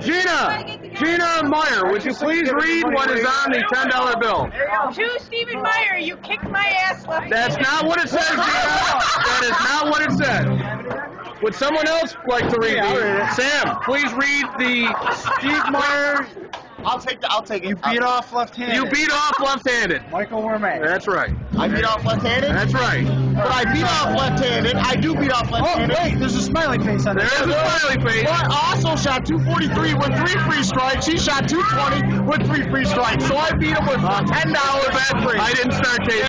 Gina, Gina Meyer, would you please read what is on the ten dollar bill? To Stephen Meyer, you kicked my ass left. That's not what it says, Gina. That is not what it says. Would someone else like to read the Sam, please read the Steve Meyer. I'll take the. I'll take it. You beat off left-handed. You beat off left-handed. Michael Wormack. That's right. I beat off left-handed. That's right. But I beat off left-handed. I do beat off Oh, left-handed. Oh wait, there's a smiley face on There there. is a smiley face. But I also shot 243 with three free strikes. He shot 220 with three free strikes. So I beat him with $10 bad free. I didn't start taping.